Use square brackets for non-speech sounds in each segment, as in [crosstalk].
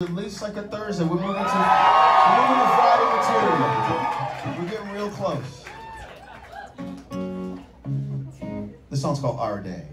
At least like a Thursday. We're moving to, we're moving to Friday material. We're getting real close. This song's called Our Day.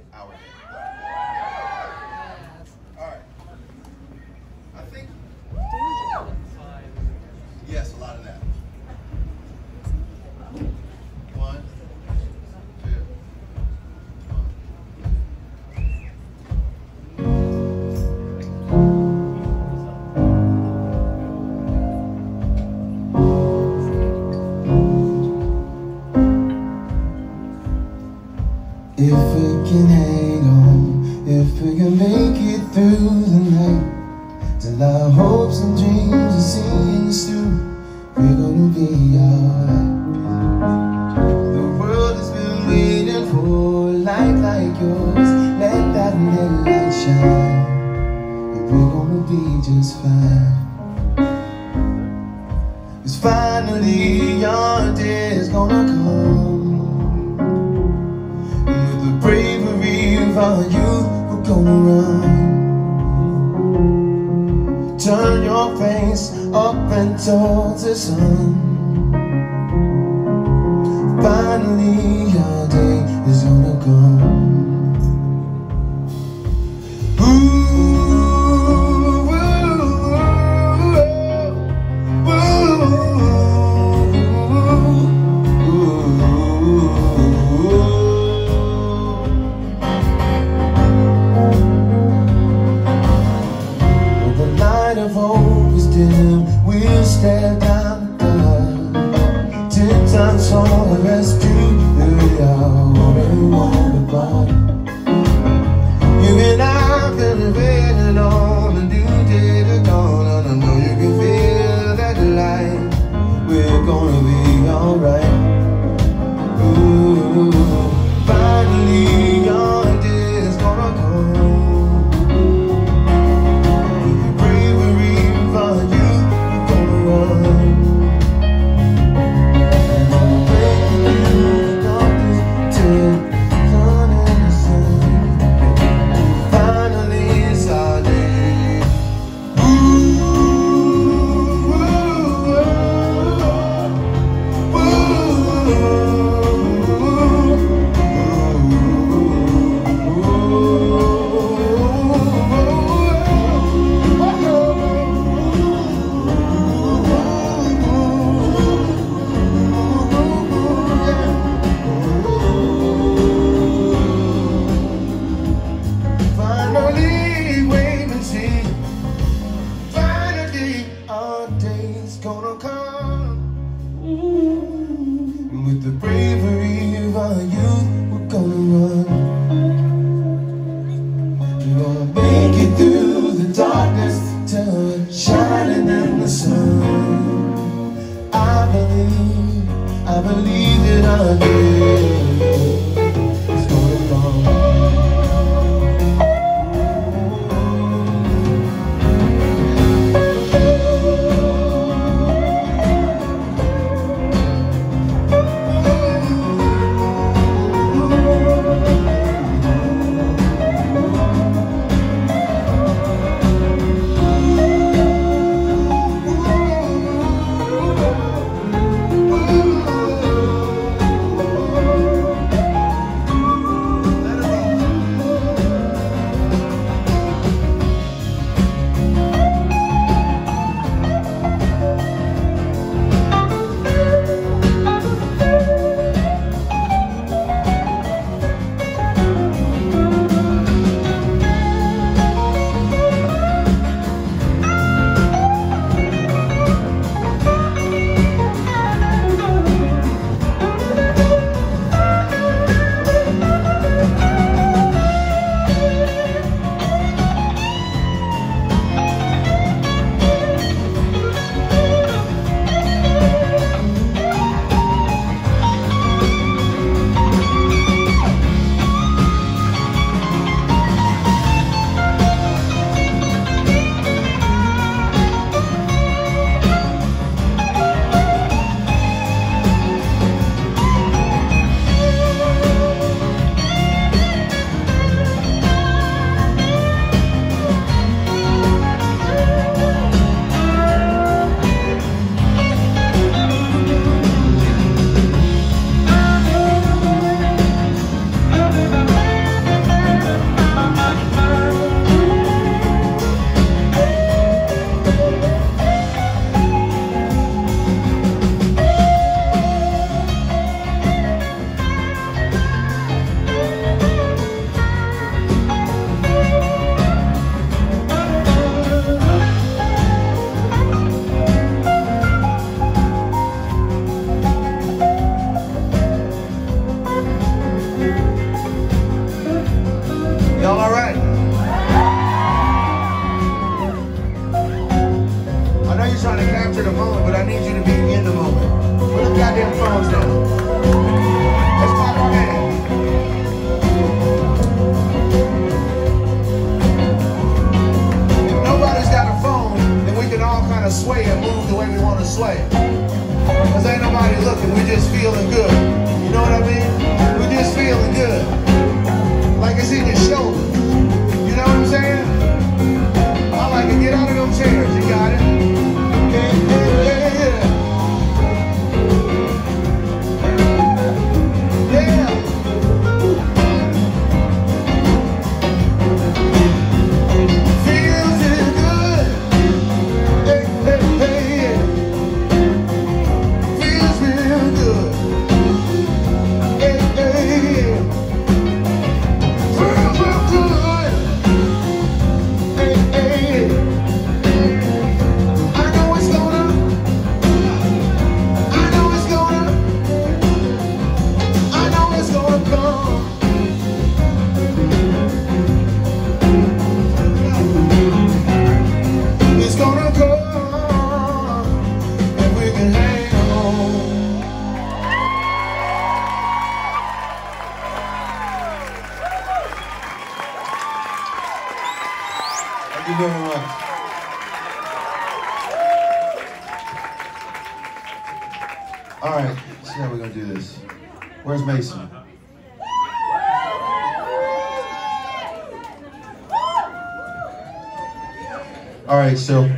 So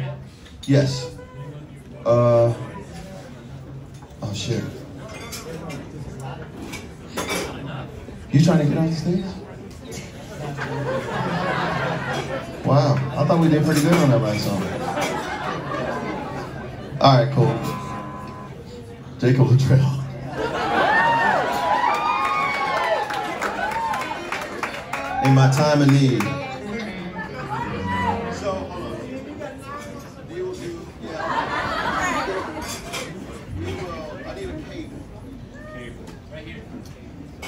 yes. Uh. Oh shit. You trying to get off the stage? Wow, I thought we did pretty good on that last song. All right, cool. Jacob Luttrell. In my time of need. So, hold on. We will do, yeah. We will, I need a cable.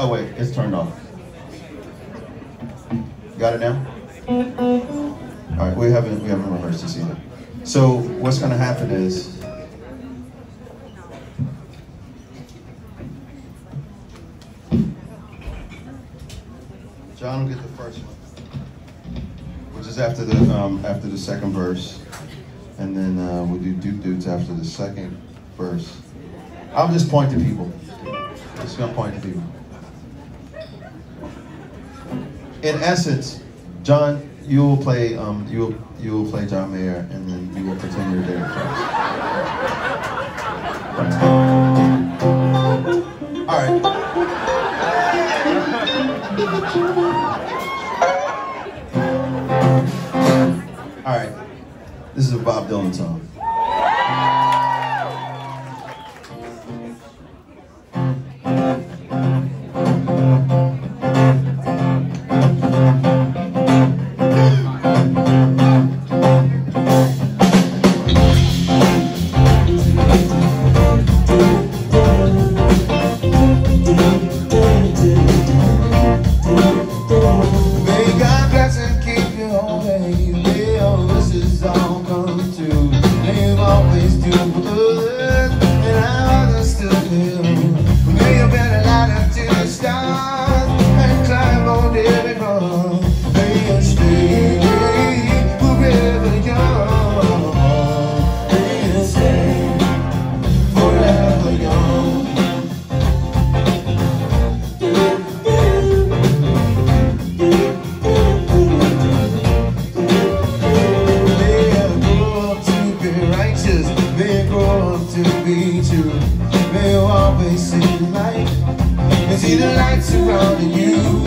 Oh wait, it's turned off. Got it now? All right, we haven't we haven't rehearsed this either. So what's going to happen is. John will get the first one, which is after the um, after the second verse, and then uh, we'll do Duke Dudes after the second verse. I'm just point to people. Just gonna point to people. In essence, John, you will play um, you will you will play John Mayer, and then you will pretend you're Derek Price. All right. All right. This is a Bob Dylan song. you always see the light and see the lights surrounding you.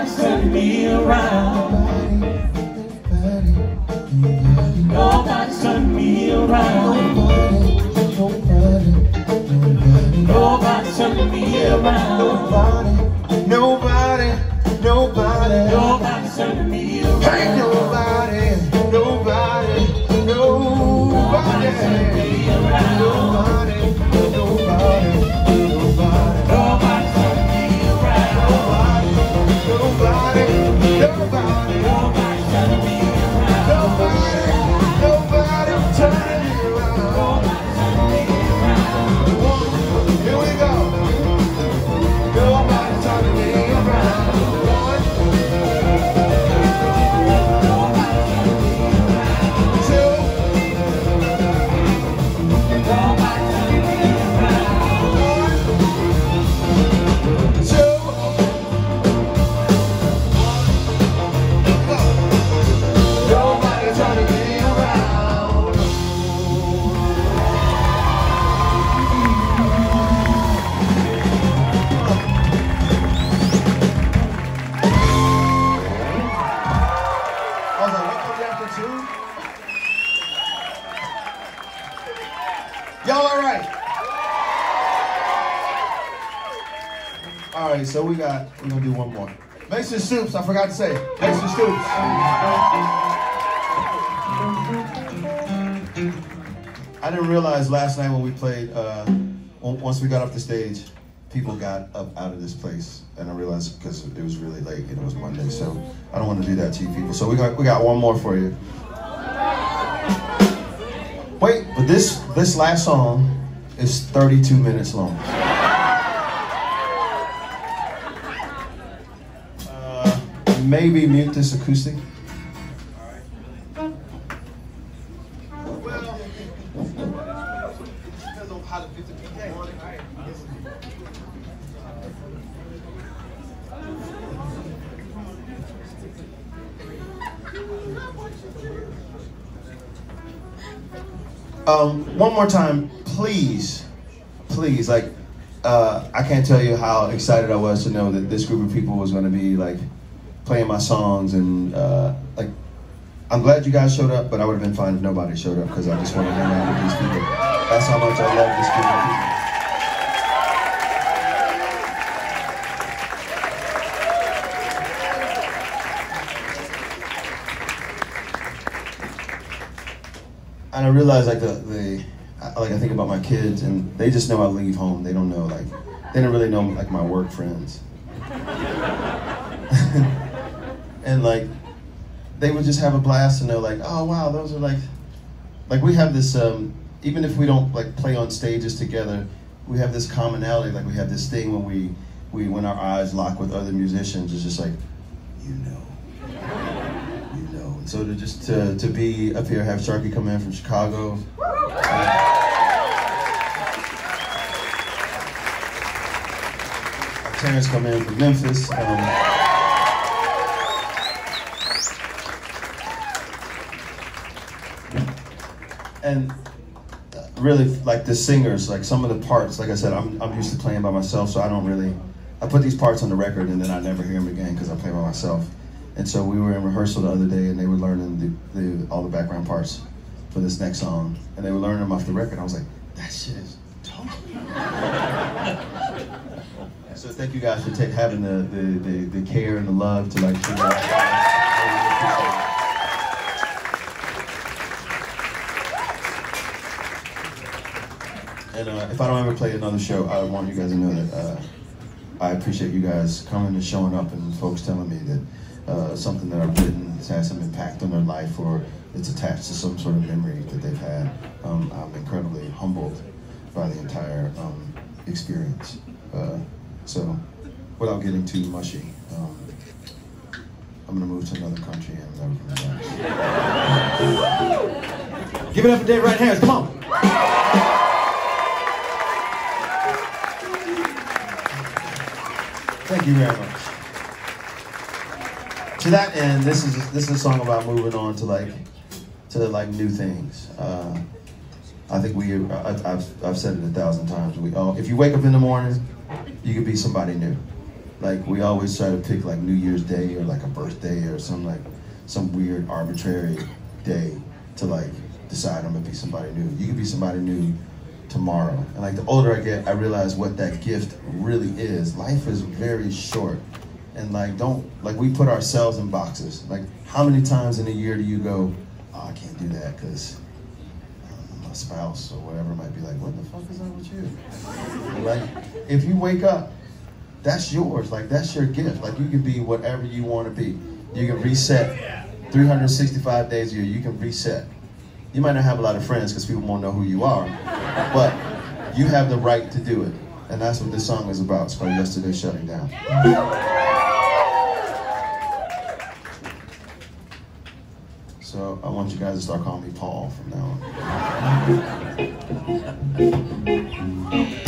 Nobody's turning me around. Nobody, nobody, nobody. Nobody's turning me around. Nobody, nobody, nobody. Nobody's turning me around. Nobody. Nobody, nobody, nobody's turning me around. Ain't nobody, nobody, nobody, nobody, nobody, nobody, Y'all all right? All right, so we got, we're gonna do one more. Mason Stoops, I forgot to say. Mason Stoops. I didn't realize last night when we played, uh, once we got off the stage, people got up out of this place, and I realized because it was really late and it was Monday, so I don't want to do that to you people. So we got we got one more for you. Wait, but this this last song is 32 minutes long. Uh, maybe mute this acoustic. Um, one more time, please, please, like, uh, I can't tell you how excited I was to know that this group of people was going to be like playing my songs and uh, like. I'm glad you guys showed up, but I would have been fine if nobody showed up because I just wanted to hang out with these people. That's how much I love this group of people. And I realize like the, the like I think about my kids and they just know I leave home. They don't know like they don't really know like my work friends. [laughs] and like they would just have a blast to know like oh wow those are like like we have this um, even if we don't like play on stages together we have this commonality like we have this thing when we we when our eyes lock with other musicians it's just like you know. And so to just to, to be up here, have Sharkey come in from Chicago. uh, Terence come in from Memphis. Um, and uh, really, like the singers, like some of the parts, like I said, I'm, I'm used to playing by myself, so I don't really. I put these parts on the record and then I never hear them again because I play by myself. And so we were in rehearsal the other day, and they were learning the, the all the background parts for this next song, and they were learning them off the record. I was like, that shit is dope. [laughs] so thank you guys for take, having the, the, the, the care and the love to like. And uh, if I don't ever play another show, I want you guys to know that uh, I appreciate you guys coming and showing up and folks telling me that uh, something that I've written has had some impact on their life or it's attached to some sort of memory that they've had. Um, I'm incredibly humbled by the entire um, experience. Uh, so, without getting too mushy, um, I'm gonna move to another country and never coming back. Give it up for David Ryan Harris, come on! Thank you very much. To that end, this is this is a song about moving on to like to like new things. Uh, I think we I, have I've said it a thousand times. We all if you wake up in the morning, you could be somebody new. Like we always try to pick like New Year's Day or like a birthday or some like some weird arbitrary day to like decide I'm gonna be somebody new. You could be somebody new tomorrow. And like the older I get, I realize what that gift really is. Life is very short. And like don't like we put ourselves in boxes. Like how many times in a year do you go, oh, I can't do that because um, my spouse or whatever might be like, what the fuck is up with you? [laughs] like if you wake up, that's yours. Like that's your gift. Like you can be whatever you want to be. You can reset 365 days a year. You can reset. You might not have a lot of friends because people won't know who you are, but you have the right to do it. And that's what this song is about. It's called Yesterday Shutting Down. So I want you guys to start calling me Paul from now on. [laughs]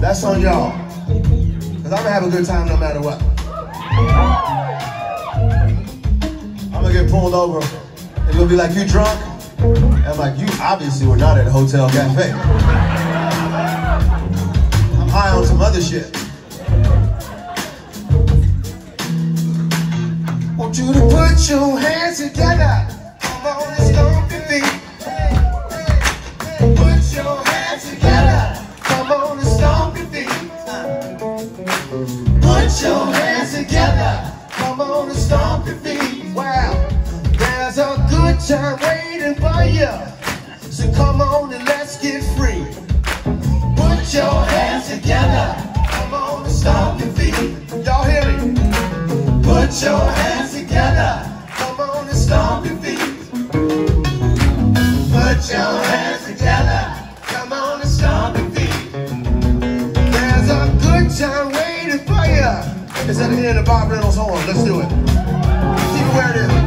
That's on y'all. Because I'm going to have a good time no matter what. I'm going to get pulled over. and It'll be like, you drunk? I'm like, you obviously were not at a hotel cafe. I'm high on some other shit. Want you to put your hands together. Time waiting for you. So come on and let's get free. Put your hands together. Come on and stomp your feet. Y'all hear me? Put your hands together. Come on and stomp your feet. Put your hands together. Come on and stomp your feet. There's a good time waiting for you. That the end of Bob Reynolds' horn? Let's do it. It where it is.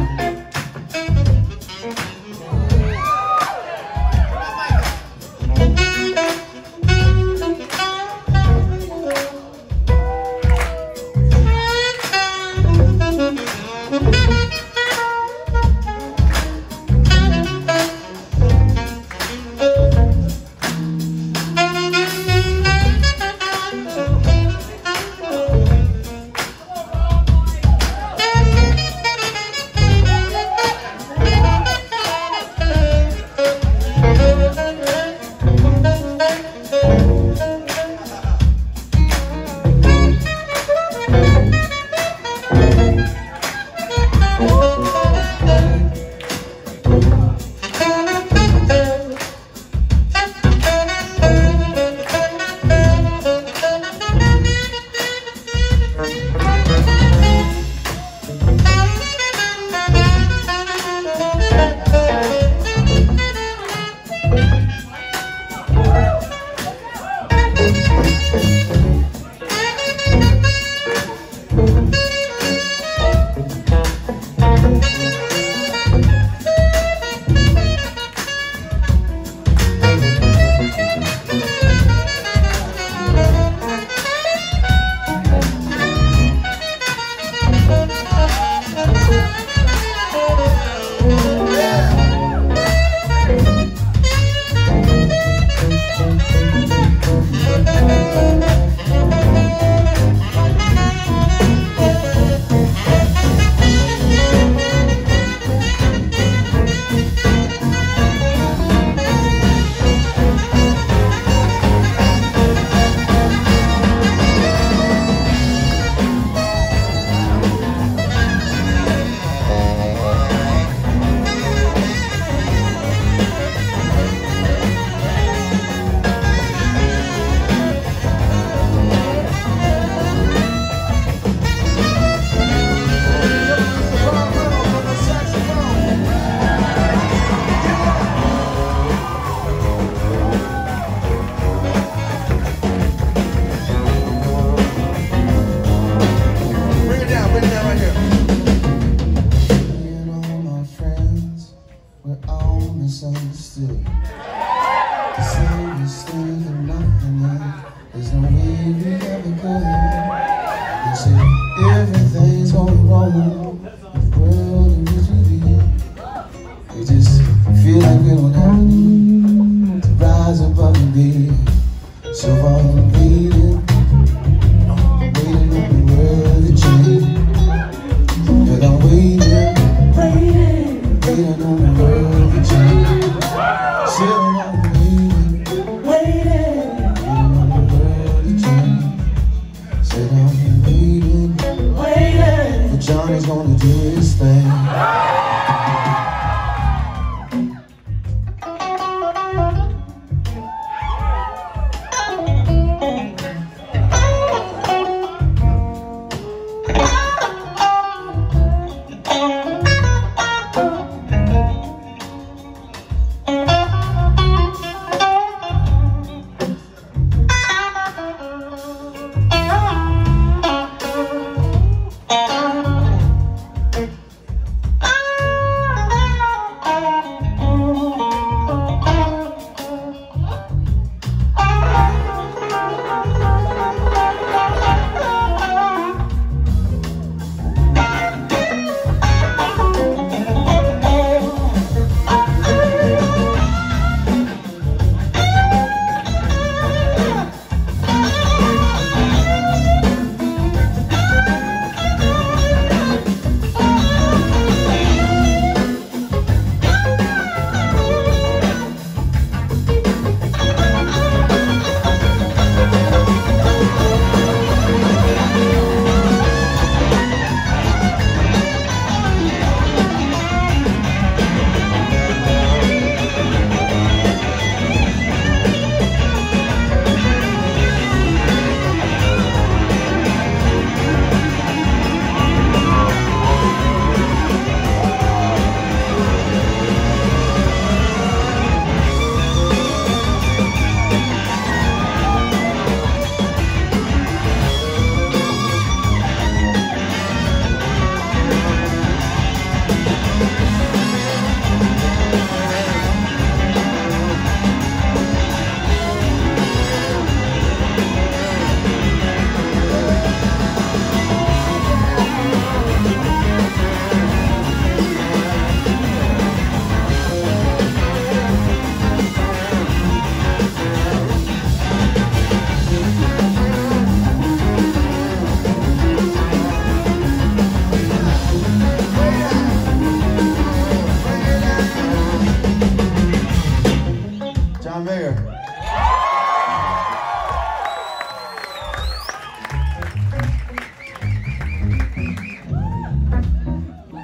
John Mayer.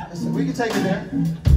Listen, we can take it there.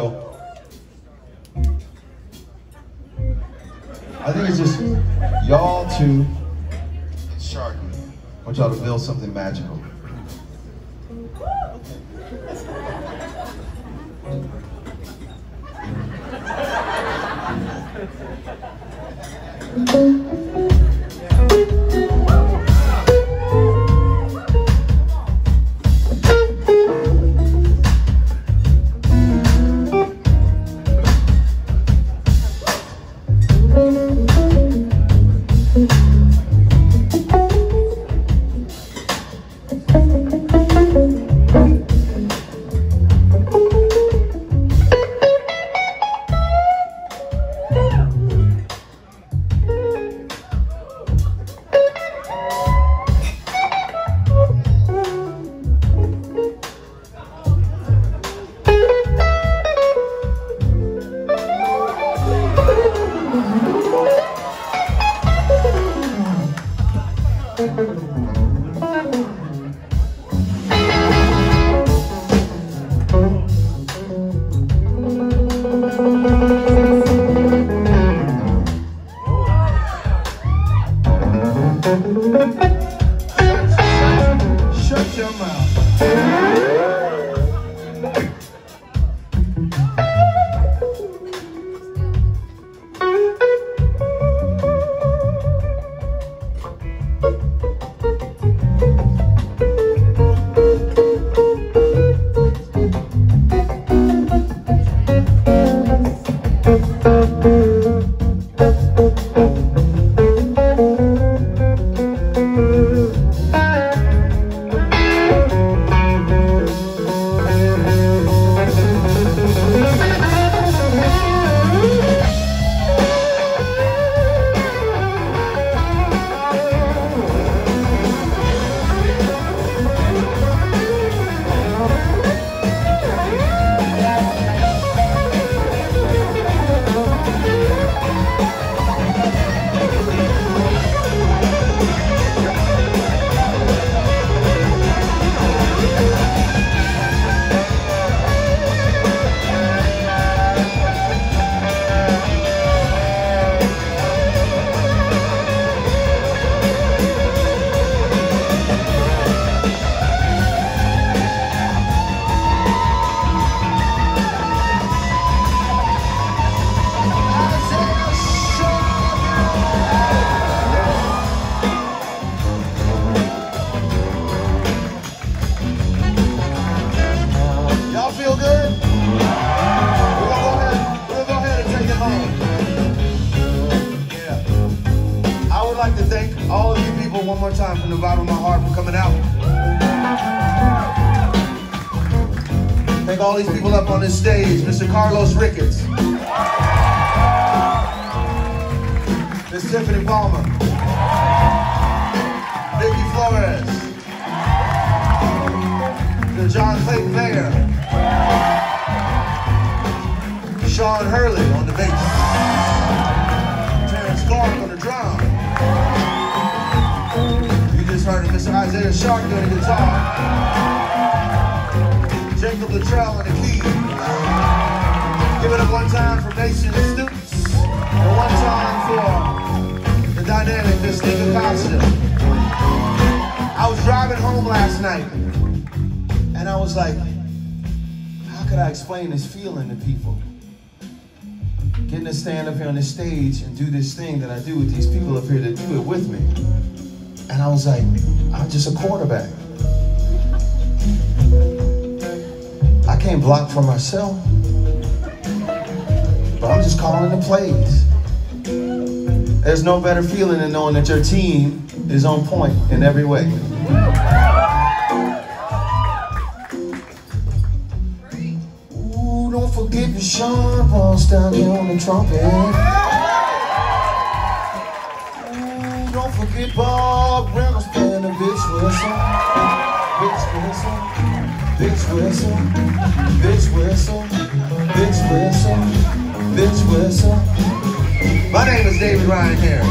go. I think it's just y'all two and Sharkey. I want y'all to build something magical. Shut your mouth. was rich. is feeling to people. Getting to stand up here on the stage and do this thing that I do with these people up here that do it with me. And I was like, I'm just a quarterback. I can't block for myself, but I'm just calling the plays. There's no better feeling than knowing that your team is on point in every way. be Sean Paul's down here on the trumpet. Ooh, don't forget Bob Reynolds playing the bitch whistle. Bitch whistle. Bitch whistle. Bitch whistle. Bitch whistle. Bitch whistle. My name is David Ryan Harris.